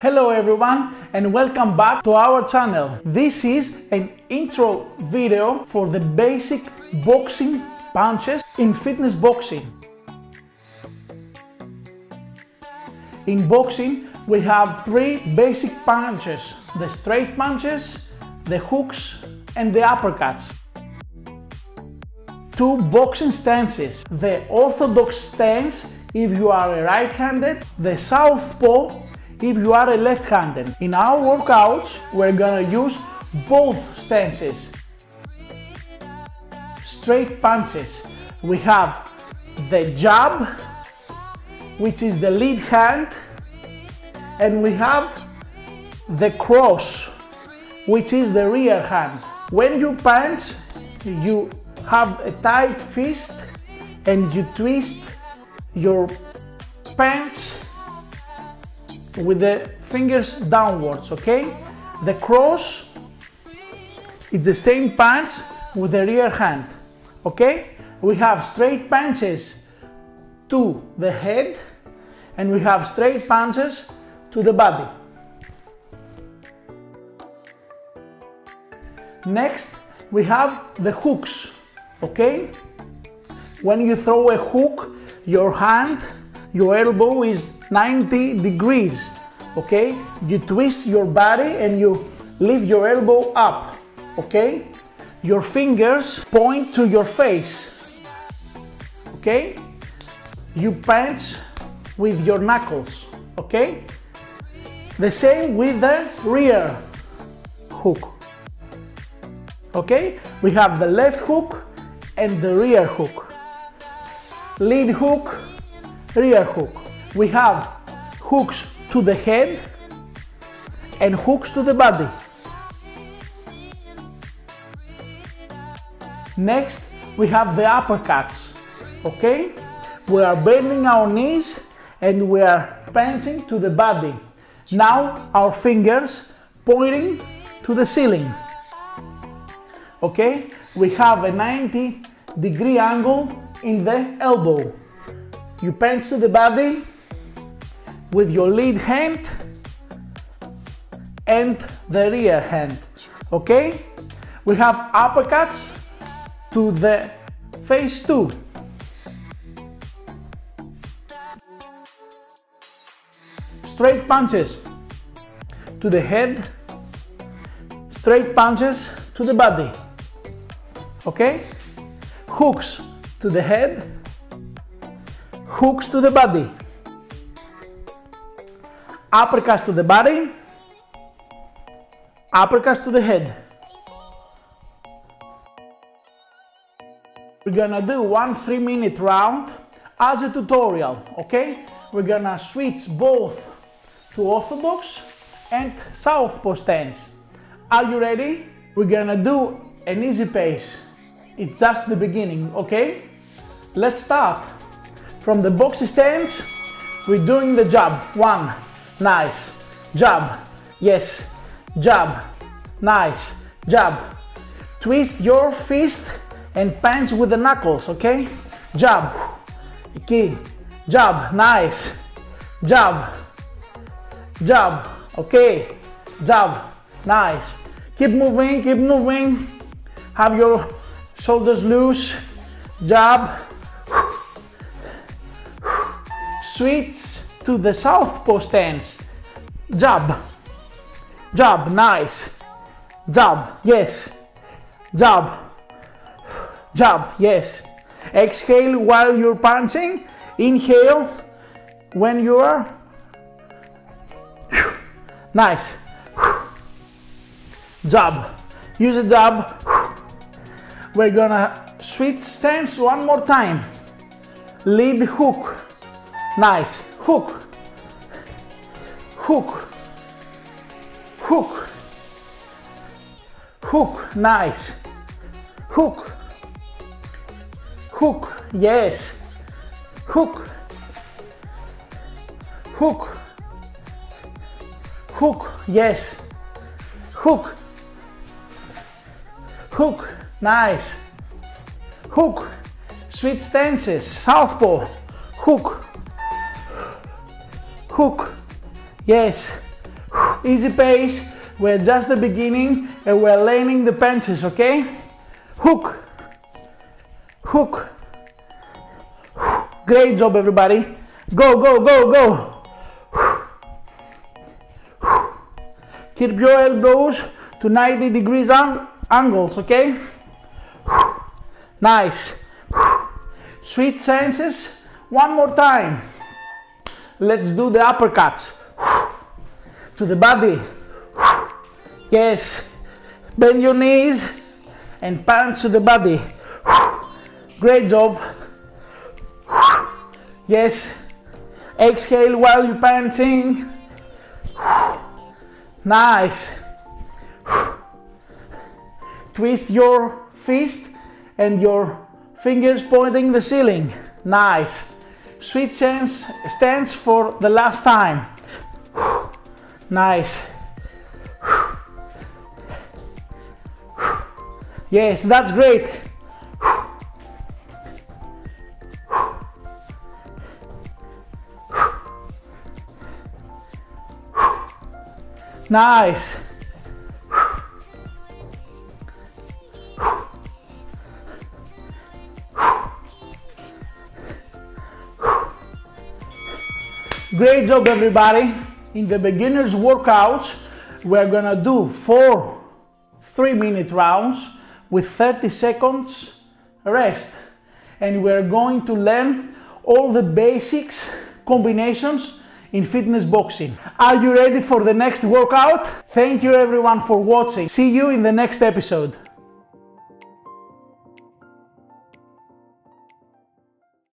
Hello everyone and welcome back to our channel. This is an intro video for the basic boxing punches in fitness boxing. In boxing we have three basic punches, the straight punches, the hooks and the uppercuts. Two boxing stances, the orthodox stance if you are a right-handed, the southpaw if you are a left-handed. In our workouts, we're gonna use both stances. Straight punches. We have the jab, which is the lead hand, and we have the cross, which is the rear hand. When you punch, you have a tight fist and you twist your punch with the fingers downwards, okay? The cross, it's the same punch with the rear hand, okay? We have straight punches to the head and we have straight punches to the body. Next, we have the hooks, okay? When you throw a hook, your hand, your elbow is 90 degrees, okay? You twist your body and you lift your elbow up, okay? Your fingers point to your face, okay? You punch with your knuckles, okay? The same with the rear hook, okay? We have the left hook and the rear hook. Lead hook, rear hook we have hooks to the head and hooks to the body. Next, we have the uppercuts, okay? We are bending our knees and we are punching to the body. Now our fingers pointing to the ceiling. Okay? We have a 90 degree angle in the elbow. You punch to the body with your lead hand and the rear hand. Okay? We have uppercuts to the face too. Straight punches to the head, straight punches to the body. Okay? Hooks to the head, hooks to the body uppercuts to the body, uppercuts to the head. We're gonna do one three minute round as a tutorial, okay? We're gonna switch both to orthodox and southpaw stance. Are you ready? We're gonna do an easy pace. It's just the beginning, okay? Let's start. From the boxy stance, we're doing the jab. One, nice, jab, yes, jab, nice, jab. Twist your fist and punch with the knuckles, okay? Jab, key, jab, nice, jab, jab, okay, jab, nice. Keep moving, keep moving. Have your shoulders loose, jab, switch, to the southpaw stance. Jab, jab, nice. Jab, yes. Jab, jab, yes. Exhale while you're punching. Inhale when you are. Nice. Jab. Use a jab. We're gonna switch stance one more time. Lead hook. Nice hook, hook, hook, hook, nice, hook, hook, yes, hook, hook, hook, yes, hook, hook, nice, hook, sweet stances, southpaw, hook, hook, yes, Easy pace. We're just the beginning and we're learning the punches, okay? Hook, hook. Great job, everybody. Go, go, go, go. Keep your elbows to 90 degrees angles, okay? Nice. Sweet senses. One more time. Let's do the uppercuts. To the body. Yes. Bend your knees and punch to the body. Great job. Yes. Exhale while you're punching. Nice. Twist your fist and your fingers pointing the ceiling. Nice. Sweet sense stands for the last time. Nice. Yes, that's great. Nice. Great job everybody. In the beginner's workouts, we're gonna do four three minute rounds with 30 seconds rest. And we're going to learn all the basics, combinations in fitness boxing. Are you ready for the next workout? Thank you everyone for watching. See you in the next episode.